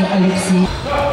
Herr Alexi.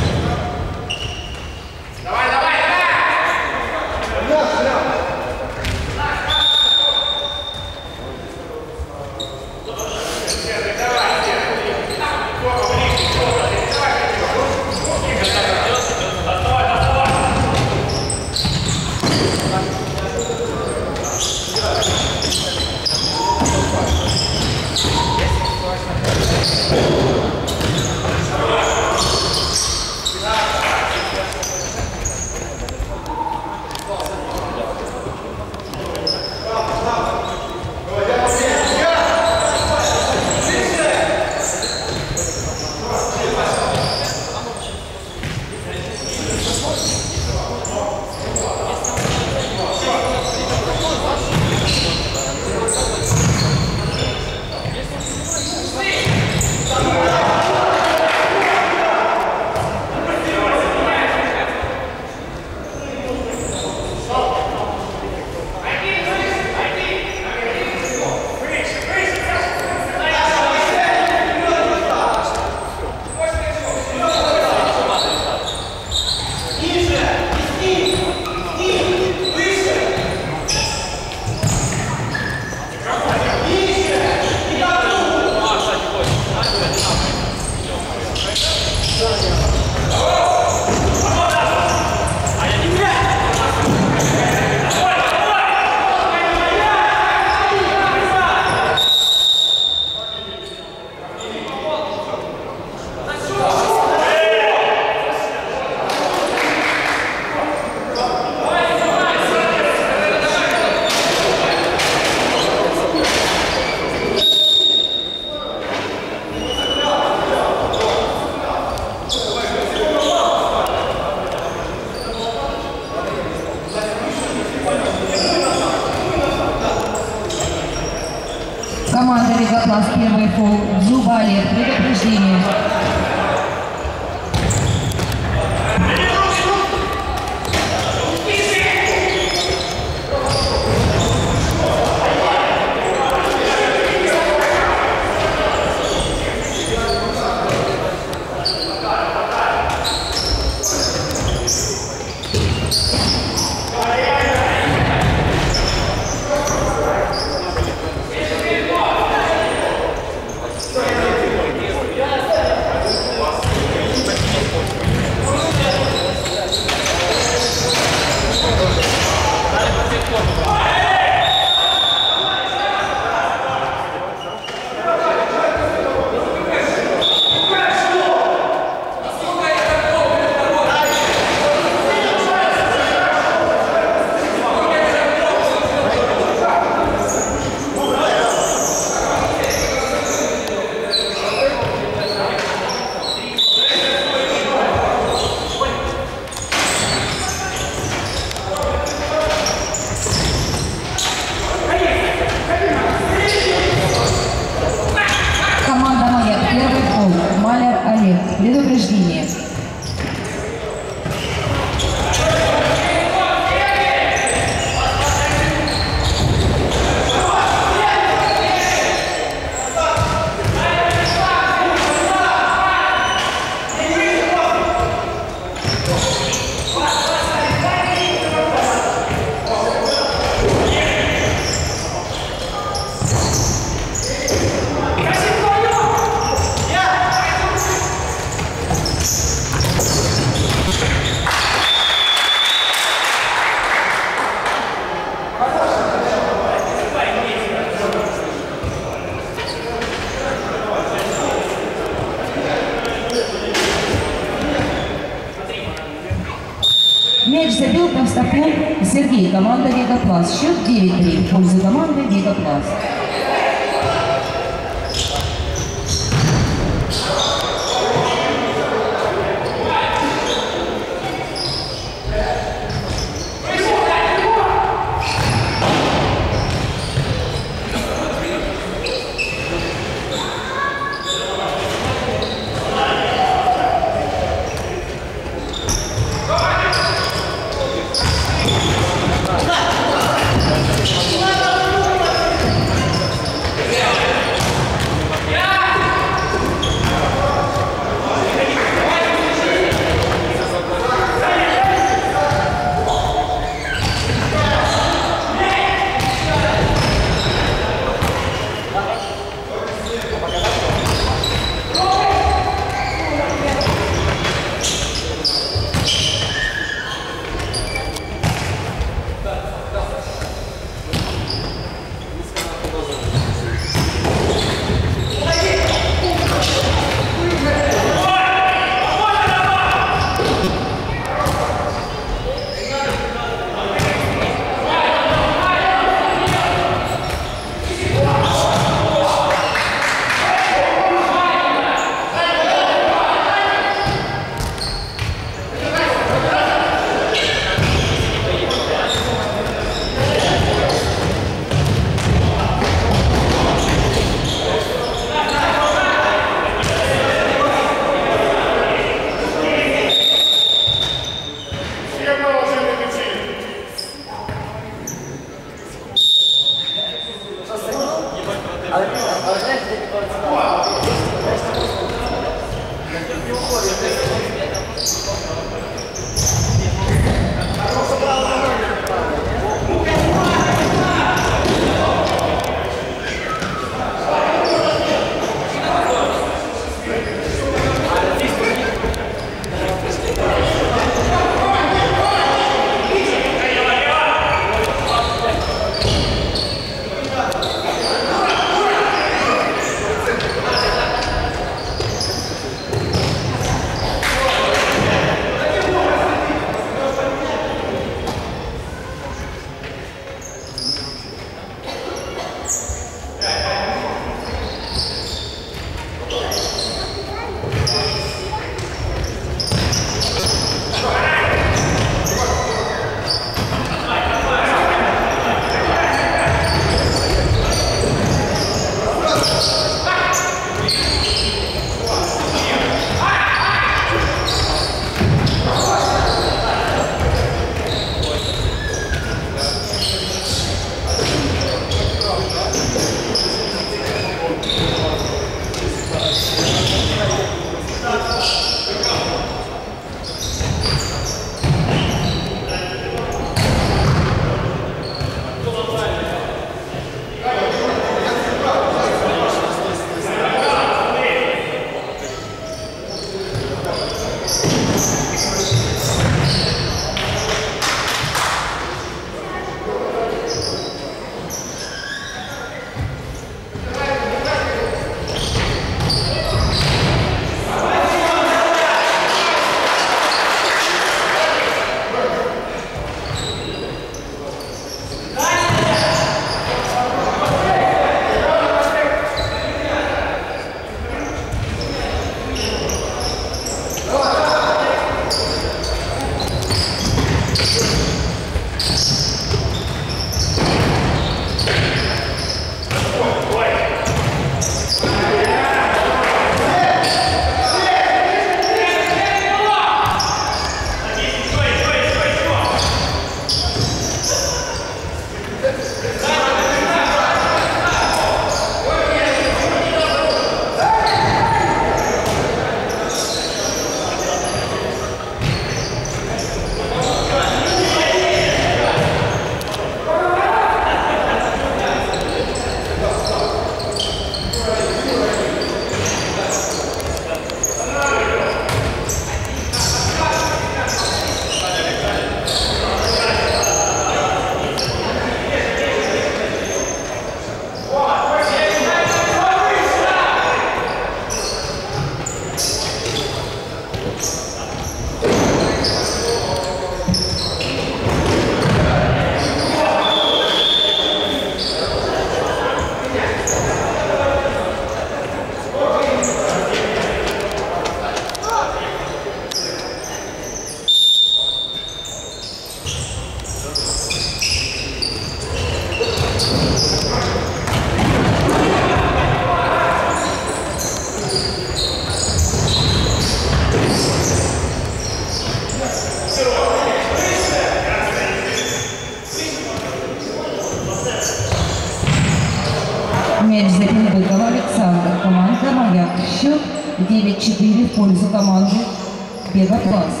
Beba Costa.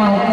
now